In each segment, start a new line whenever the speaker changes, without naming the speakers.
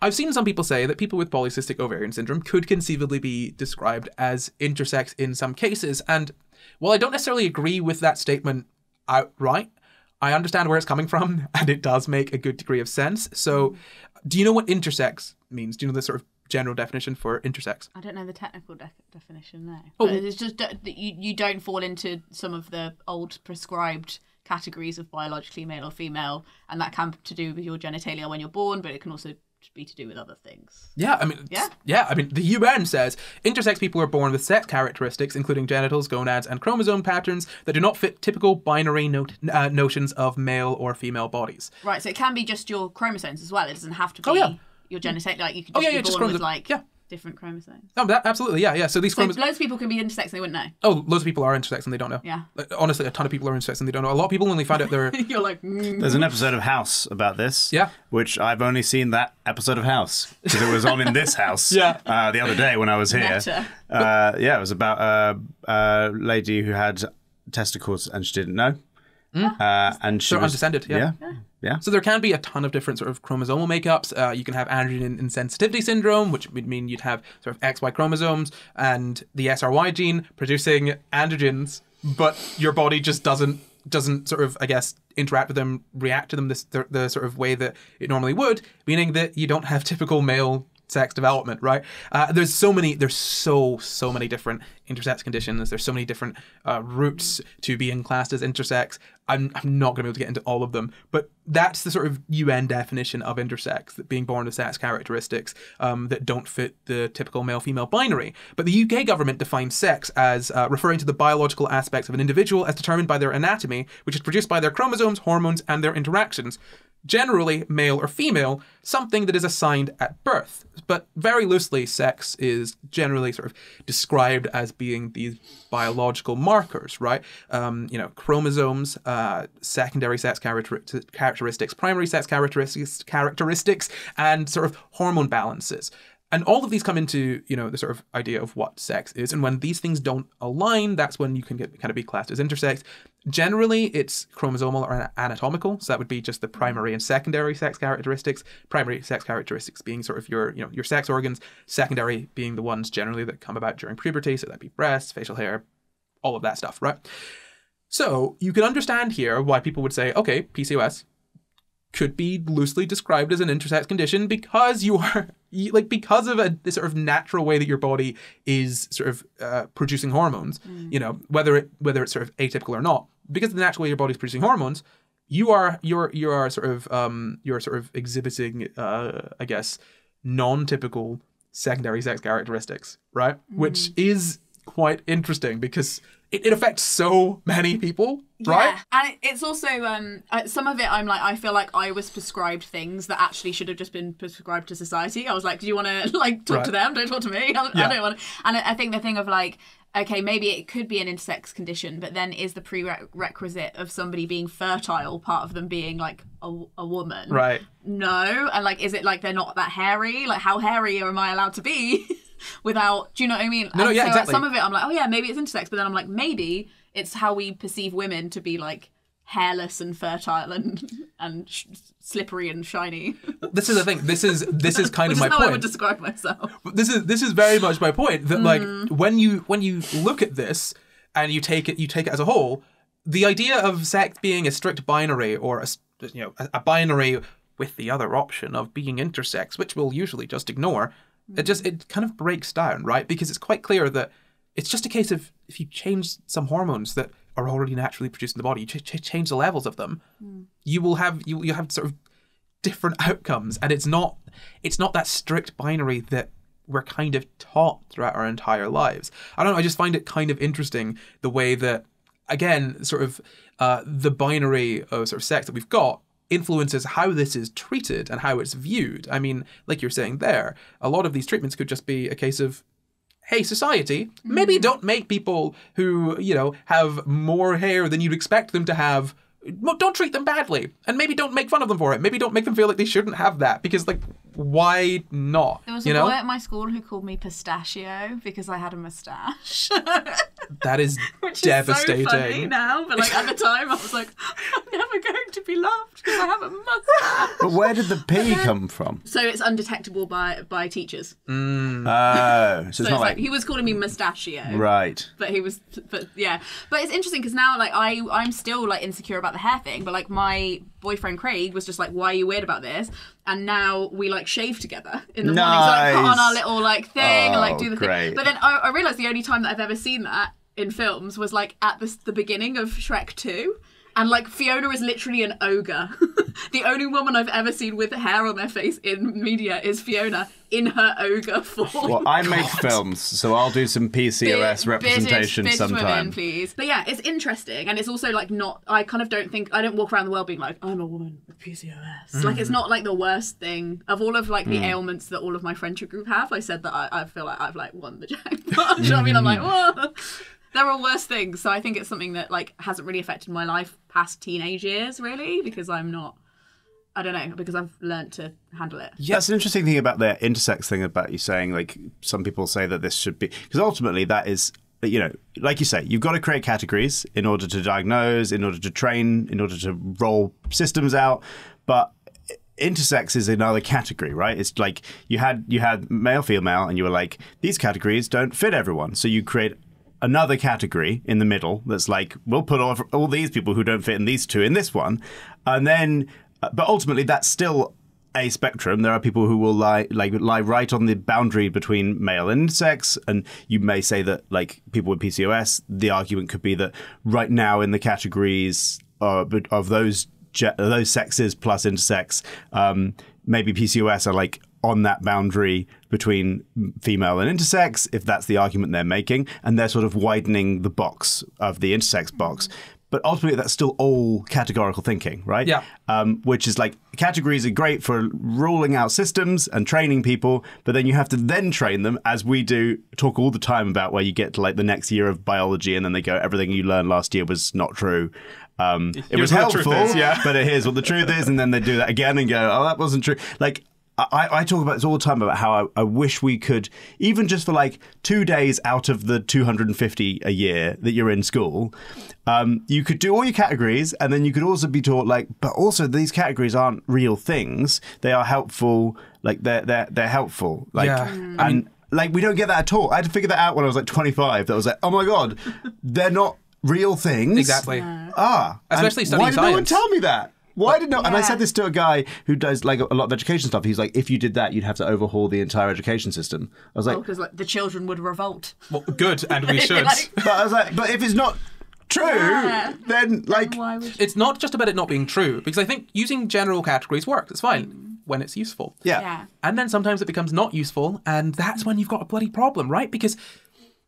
I've seen some people say that people with polycystic ovarian syndrome could conceivably be described as intersex in some cases. And while I don't necessarily agree with that statement outright, I understand where it's coming from, and it does make a good degree of sense. So, do you know what intersex means? Do you know the sort of general definition for intersex?
I don't know the technical de- definition now.
Oh.
But it's just that you you don't fall into some of the old prescribed categories of biologically male or female, and that can to do with your genitalia when you're born, but it can also be to do with other things.
Yeah, I mean,
Yeah.
yeah. I mean, the UN says intersex people are born with sex characteristics, including genitals, gonads, and chromosome patterns that do not fit typical binary not- uh, notions of male or female bodies.
Right, so it can be just your chromosomes as well. It doesn't have to be
Oh, yeah.
your genitalia. Like you could
Oh,
just
yeah,
be
yeah,
born
just
with like
yeah.
Different chromosomes.
Oh, that absolutely, yeah, yeah. So these
So
chromosomes.
loads of people can be intersex and they wouldn't know.
Oh, loads of people are intersex and they don't know.
Yeah.
Like, honestly, a ton of people are intersex and they don't know. A lot of people only find out they're.
You're like, mm.
There's an episode of House about this.
Yeah.
Which I've only seen that episode of House because it was on in this house.
Yeah.
Uh, the other day when I was here.
Meta.
Uh, yeah, it was about a, a lady who had testicles and she didn't know. Uh, and she
They're
was
undescended, yeah.
Yeah. yeah.
So there can be a ton of different sort of chromosomal makeups. Uh, you can have androgen insensitivity syndrome, which would mean you'd have sort of XY chromosomes and the SRY gene producing androgens, but your body just doesn't doesn't sort of I guess interact with them, react to them this the, the sort of way that it normally would, meaning that you don't have typical male sex development, right? Uh, there's so many, there's so so many different intersex conditions. There's so many different uh, routes to being classed as intersex. I'm, I'm not going to be able to get into all of them, but that's the sort of UN definition of intersex, that being born with sex characteristics um, that don't fit the typical male-female binary. But the UK government defines sex as uh, referring to the biological aspects of an individual as determined by their anatomy, which is produced by their chromosomes, hormones, and their interactions generally male or female, something that is assigned at birth. But very loosely, sex is generally sort of described as being these biological markers, right? Um, you know, chromosomes, uh, secondary sex character- characteristics, primary sex characteristics, characteristics, and sort of hormone balances. And all of these come into, you know, the sort of idea of what sex is. And when these things don't align, that's when you can get kind of be classed as intersex. Generally, it's chromosomal or anatomical. So that would be just the primary and secondary sex characteristics. Primary sex characteristics being sort of your, you know, your sex organs. Secondary being the ones generally that come about during puberty. So that'd be breasts, facial hair, all of that stuff, right? So you can understand here why people would say, okay, PCOS could be loosely described as an intersex condition because you are you- like because of a this sort of natural way that your body is sort of uh, producing hormones you know whether it whether it's sort of atypical or not because of the natural way your body's producing hormones you are you're you are sort of um you're sort of exhibiting uh i guess non-typical secondary sex characteristics right? Which is quite interesting because it, it affects so many people right
Yeah, and it, it's also um some of it. I'm like, I feel like I was prescribed things that actually should have just been prescribed to society. I was like, do you want to like talk to them? Don't talk to me. I,
Yeah.
I don't want. And I think the thing of like. Okay, maybe it could be an intersex condition, but then is the prerequisite of somebody being fertile part of them being like a, a woman?
right
No, and like, is it like they're not that hairy? Like, how hairy am I allowed to be without? Do you know what I mean?
No, no,
And
yeah,
so,
exactly.
some of it, I'm like, oh yeah, maybe it's intersex, but then I'm like, maybe it's how we perceive women to be like hairless and fertile and and sh- slippery and shiny.
this is the thing this is this is kind of
is
my
how I would describe myself.
this is this is very much my point that like
Mm.
when you when you look at this and you take it you take it as a whole the idea of sex being a strict binary or a you know a, a binary with the other option of being intersex which we'll usually just ignore it just it kind of breaks down right because it's quite clear that it's just a case of if you change some hormones that are already naturally produced in the body you ch- ch- change the levels of them you will have you you have sort of different outcomes. And it's not it's not that strict binary that we're kind of taught throughout our entire lives. I don't know i just find it kind of interesting the way that again sort of uh, the binary of sort of sex that we've got influences how this is treated and how it's viewed. I mean like you're saying there a lot of these treatments could just be a case of hey society maybe mm-hmm. don't make people who you know have more hair than you'd expect them to have don't treat them badly. And maybe don't make fun of them for it. Maybe don't make them feel like they shouldn't have that. Because like why not
There was
you
a
know?
boy at my school who called me pistachio because I had a mustache.
That is
Which
devastating.
is so funny now, but like at the time I was like, I'm never going to be loved because I have a mustache.
But where did the P come from?
So it's undetectable by by teachers.
Mm.
Oh, so it's
So
not
it's like,
like
he was calling me mustachio.
right.
But he was, but yeah. But it's interesting because now, like, I I'm still like insecure about the hair thing. But like, my boyfriend Craig was just like, "Why are you weird about this?" And now we like shave together in the morning, so like put on our little like thing and like
Oh,
do the
great.
thing. But then I, I realized the only time that I've ever seen that in films was like at the the beginning of Shrek Two. And like Fiona is literally an ogre. the only woman I've ever seen with hair on their face in media is Fiona in her ogre form.
Well, I make films, so I'll do some PCOS
Bi-
representation
British, British
sometime.
women, please. But yeah, it's interesting, and it's also like not. I kind of don't think I don't walk around the world being like I'm a woman with PCOS. Mm. Like it's not like the worst thing of all of like the mm. ailments that all of my friendship group have. I said that I, I feel like I've like won the jackpot. You know what I mean? I'm like, mm. whoa. There are worse things, so I think it's something that like hasn't really affected my life past teenage years, really, because I'm not. I don't know because I've learned to handle it.
Yeah, that's an interesting thing about the intersex thing about you saying like some people say that this should be because ultimately that is you know like you say you've got to create categories in order to diagnose in order to train in order to roll systems out but intersex is another category right it's like you had you had male female and you were like these categories don't fit everyone so you create another category in the middle that's like we'll put all, all these people who don't fit in these two in this one and then uh, but ultimately that's still a spectrum. There are people who will lie like lie right on the boundary between male and sex, and you may say that like people with PCOS, the argument could be that right now in the categories uh, of those those sexes plus intersex, um, maybe PCOS are like on that boundary between female and intersex, if that's the argument they're making, and they're sort of widening the box of the intersex box. But ultimately, that's still all categorical thinking, right?
Yeah.
um, which is like categories are great for ruling out systems and training people, but then you have to then train them, as we do talk all the time about where you get to like the next year of biology and then they go, everything you learned last year was not true. Um, it
Here's
was
what the truth
helpful,
is, yeah.
but here's what the truth is, and then they do that again and go, oh, that wasn't true. Like, I, I talk about this all the time about how I, I wish we could, even just for like two days out of the 250 a year that you're in school, um, you could do all your categories and then you could also be taught like, but also these categories aren't real things. They are helpful. Like they're, they're, they're helpful. Like,
Yeah.
and like we don't get that at all. I had to figure that out when I was like 25. That was like, oh my God, they're not real things.
Exactly.
Ah, and
Especially
Why
studying
did no one
science.
tell me that? Why did no? And I said this to a guy who does like a lot of education stuff. He's like, if you did that, you'd have to overhaul the entire education system. I was like, oh,
Because like the children would revolt.
Well, good, and we should.
Like-
but I was like, but if it's not true,
Yeah.
then like,
Why would
it's not just about it not being true, because I think using general categories works. It's fine when it's useful.
yeah.
Yeah.
And then sometimes it becomes not useful, and that's when you've got a bloody problem, right? Because,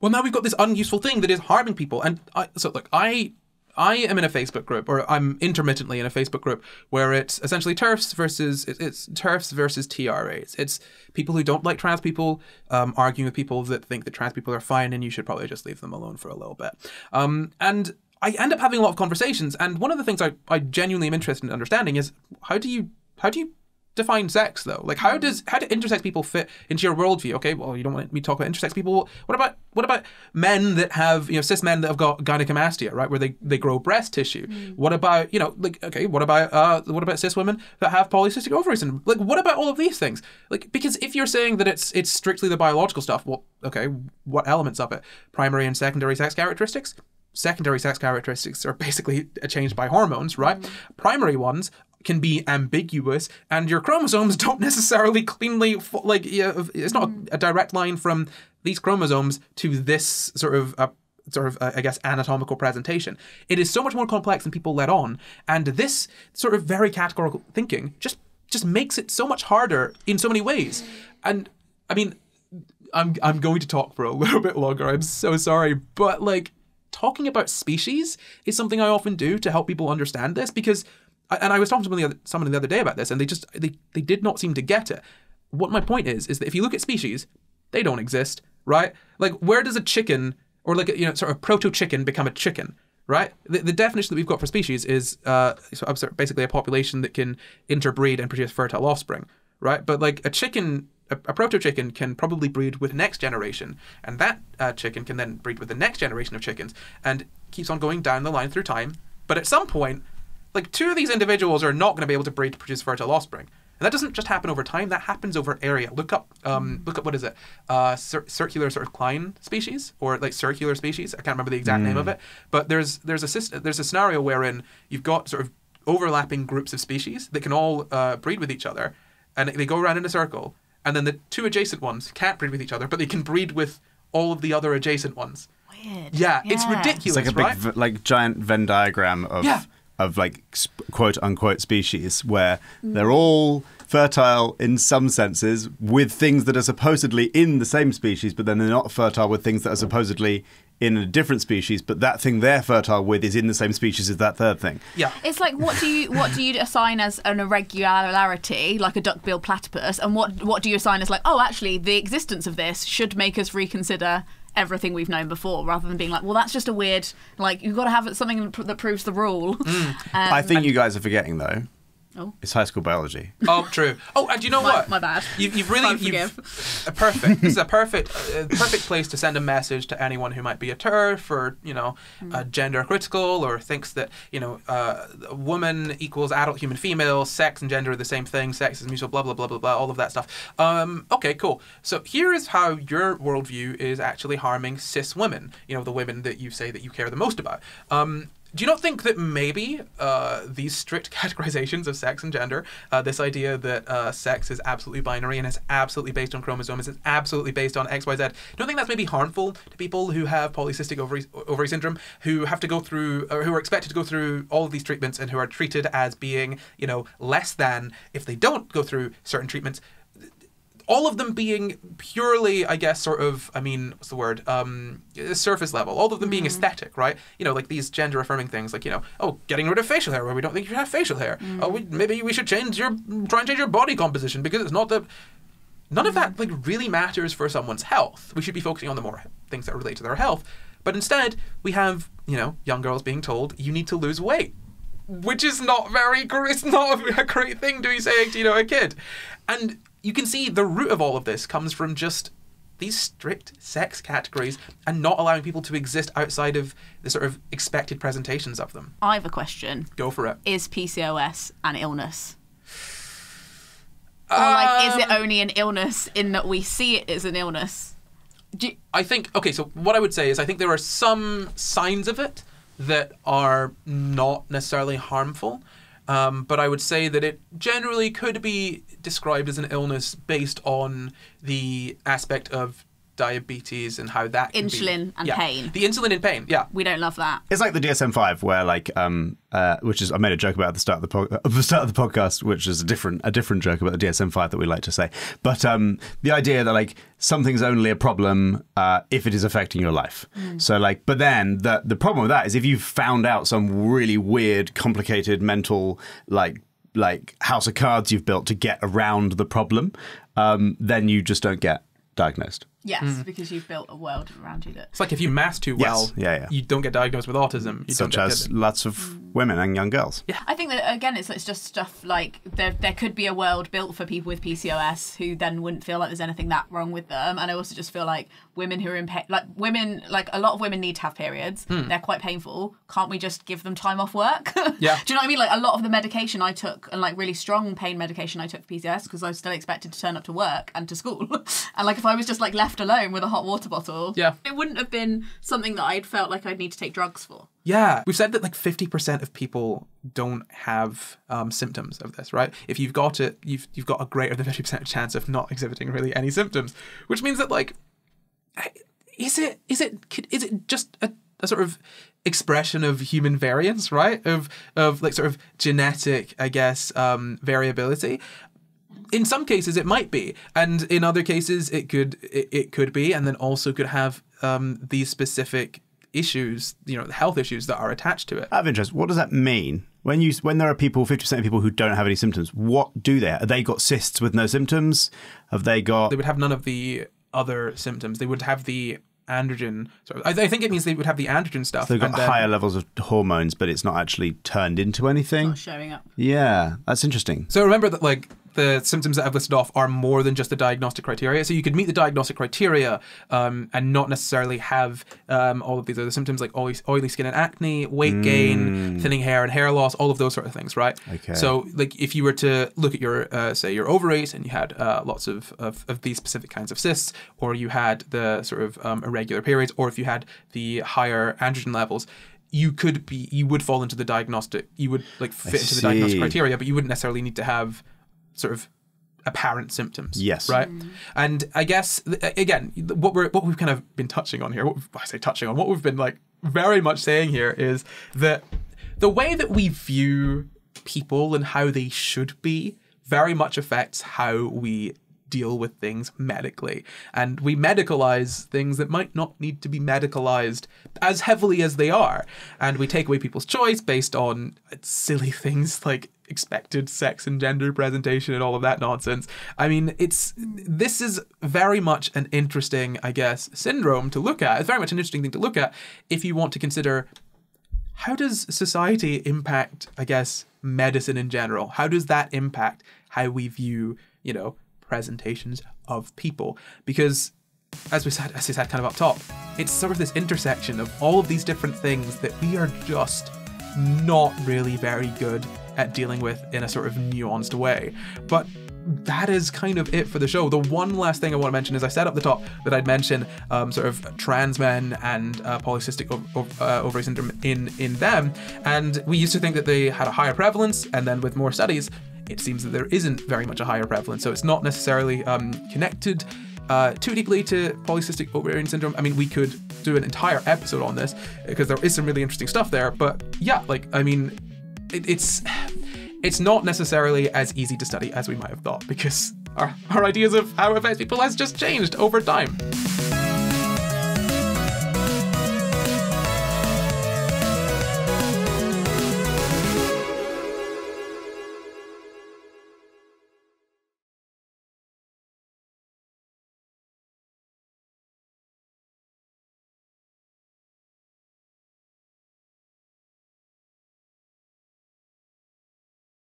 well, now we've got this unuseful thing that is harming people. And I, so, look, I, I am in a Facebook group, or I'm intermittently in a Facebook group where it's essentially TERFs versus it's TERFs versus TRAs. It's people who don't like trans people um, arguing with people that think that trans people are fine, and you should probably just leave them alone for a little bit. Um, and I end up having a lot of conversations, and one of the things I, I genuinely am interested in understanding is how do you how do you define sex though. Like how does how do intersex people fit into your worldview? Okay well you don't want me to talk about intersex people. What about what about men that have you know cis men that have got gynecomastia right where they they grow breast tissue? What about you know like okay what about uh what about cis women that have polycystic ovary syndrome? Like what about all of these things? Like because if you're saying that it's it's strictly the biological stuff well okay what elements of it? Primary and secondary sex characteristics secondary sex characteristics are basically changed by hormones, right? Primary ones can be ambiguous, and your chromosomes don't necessarily cleanly like it's not a direct line from these chromosomes to this sort of. Uh, Sort of, uh, I guess, anatomical presentation. It is so much more complex than people let on, and this sort of very categorical thinking just just makes it so much harder in so many ways. And I mean, I'm I'm going to talk for a little bit longer. I'm so sorry, but like talking about species is something I often do to help people understand this because and I was talking to someone the other, someone the other day about this and they just they, they did not seem to get it. What my point is is that if you look at species, they don't exist, right? Like where does a chicken or like you know sort of proto chicken become a chicken? Right. The, the definition that we've got for species is uh, basically a population that can interbreed and produce fertile offspring. Right. But like a chicken a, a proto chicken can probably breed with next generation, and that uh, chicken can then breed with the next generation of chickens, and keeps on going down the line through time. But at some point, like two of these individuals are not going to be able to breed to produce fertile offspring. And that doesn't just happen over time; that happens over area. Look up, um, look up what is it? Uh, cir- circular sort of cline species, or like circular species. I can't remember the exact name of it. But there's there's a sys- there's a scenario wherein you've got sort of overlapping groups of species that can all uh, breed with each other, and they go around in a circle. And then the two adjacent ones can't breed with each other, but they can breed with all of the other adjacent ones.
Weird.
Yeah, it's ridiculous,
It's like a big,
right?
v- like giant Venn diagram of
Yeah.
of like quote unquote species where they're all fertile in some senses with things that are supposedly in the same species, but then they're not fertile with things that are supposedly in a different species. But that thing they're fertile with is in the same species as that third thing.
yeah.
It's like what do you what do you assign as an irregularity, like a duck-billed platypus, and what what do you assign as like oh actually the existence of this should make us reconsider everything we've known before, rather than being like well that's just a weird like you've got to have something that proves the rule. Mm.
Um, I think you guys are forgetting though.
Oh.
It's high school biology.
Oh, true. Oh, and you know
My-
what?
my bad.
You've, you've really
Can't
you've,
forgive.
perfect. This is a perfect, uh, perfect place to send a message to anyone who might be a TERF or you know,
Hmm.
uh, gender critical or thinks that you know, uh, a woman equals adult human female, sex and gender are the same thing, sex is mutual, blah blah blah blah blah, all of that stuff. Um, okay, cool. So here is how your worldview is actually harming cis women. You know, the women that you say that you care the most about. Um, do you not think that maybe uh, these strict categorizations of sex and gender, uh, this idea that uh, sex is absolutely binary and is absolutely based on chromosomes, is absolutely based on X, Y, Z, do you think that's maybe harmful to people who have polycystic ovary, ovary syndrome, who have to go through, or who are expected to go through all of these treatments and who are treated as being, you know, less than if they don't go through certain treatments? All of them being purely, I guess, sort of, I mean, what's the word? Um, surface level. All of them being mm-hmm. aesthetic, right? You know, like these gender affirming things, like you know, oh, getting rid of facial hair where we don't think you should have facial hair. Mm-hmm. Oh, we, maybe we should change your try and change your body composition because it's not the. None of that mm-hmm. like really matters for someone's health. We should be focusing on the more things that relate to their health. But instead, we have you know young girls being told you need to lose weight which is not very it's not a great thing to be saying to you know a kid and you can see the root of all of this comes from just these strict sex categories and not allowing people to exist outside of the sort of expected presentations of them
I have a question:
go for it
Is PCOS an illness? Or like, is it
Um,
only an illness in that we see it as an illness? You-
I think okay. So what I would say is I think there are some signs of it that are not necessarily harmful, um, but I would say that it generally could be described as an illness based on the aspect of diabetes and how that can be-
Insulin and
Yeah.
pain.
The insulin and pain. Yeah.
we don't love that.
It's like the DSM-5, where like, um, uh, which is I made a joke about at the start of the po- the start of the podcast, which is a different a different joke about the DSM-5 that we like to say. But um, the idea that like something's only a problem uh, if it is affecting your life. So like, but then the the problem with that is if you've found out some really weird, complicated mental like like house of cards you've built to get around the problem, um, then you just don't get diagnosed.
Yes, mm. because you've built a world around you that.
It's like if you mask too
Yes.
well,
Yeah, yeah.
you don't get diagnosed with autism. You
Such
don't get
as lots of mm. women and young girls. Yeah.
I think that again, it's it's just stuff like there there could be a world built for people with PCOS who then wouldn't feel like there's anything that wrong with them, and I also just feel like women who are in pain, like women, like a lot of women need to have periods. Hmm. They're quite painful. Can't we just give them time off work?
Yeah.
Do you know what I mean? Like a lot of the medication I took, and like really strong pain medication I took for PCOS, because I was still expected to turn up to work and to school, and like if I was just like left alone with a hot water bottle,
Yeah.
it wouldn't have been something that I'd felt like I'd need to take drugs for.
Yeah, we've said that like fifty percent of people don't have um, symptoms of this, right? If you've got it, you've you've got a greater than fifty percent chance of not exhibiting really any symptoms, which means that like, is it is it is it just a, a sort of expression of human variance, right? Of of like sort of genetic, I guess, um, variability in some cases it might be and in other cases it could it, it could be and then also could have um, these specific issues you know the health issues that are attached to it
Out of interest, what does that mean? When you when there are people, fifty percent of people who don't have any symptoms, what do they? Have they got cysts with no symptoms? Have they got?
they would have none of the other symptoms they would have the androgen so I, I think it means they would have the androgen stuff
They've got
and then-
higher levels of hormones, but it's not actually turned into anything.
Not showing up.
Yeah, that's interesting.
So remember that like the symptoms that I've listed off are more than just the diagnostic criteria. So you could meet the diagnostic criteria um, and not necessarily have um, all of these other symptoms like oily, oily skin and acne, weight gain, thinning hair and hair loss, all of those sort of things, right?
Okay.
So like if you were to look at your uh, say your ovaries and you had uh, lots of, of of these specific kinds of cysts, or you had the sort of um, irregular periods, or if you had the higher androgen levels. You could be, you would fall into the diagnostic, you would like fit into the diagnostic criteria, but you wouldn't necessarily need to have sort of apparent symptoms.
Yes.
Right. Mm. And I guess again, what we're what we've kind of been touching on here, what I say touching on, what we've been like very much saying here is that the way that we view people and how they should be very much affects how we deal with things medically. And we medicalize things that might not need to be medicalized as heavily as they are. And we take away people's choice based on silly things like expected sex and gender presentation and all of that nonsense. I mean, it's this is very much an interesting, I guess, syndrome to look at. It's very much an interesting thing to look at if you want to consider how does society impact, I guess, medicine in general? How does that impact how we view, you know, presentations of people? Because as we said, as we said kind of up top, it's sort of this intersection of all of these different things that we are just not really very good at dealing with in a sort of nuanced way. But that is kind of it for the show. The one last thing I want to mention is I said up the top that I'd mention um, sort of trans men and uh, polycystic ov- ov- uh, ovary syndrome in in them, and we used to think that they had a higher prevalence, and then with more studies, it seems that there isn't very much a higher prevalence. So it's not necessarily um, connected uh, too deeply to polycystic ovarian syndrome. I mean, we could do an entire episode on this because there is some really interesting stuff there. But yeah, like I mean, it, it's it's not necessarily as easy to study as we might have thought because our, our ideas of how it affects people has just changed over time.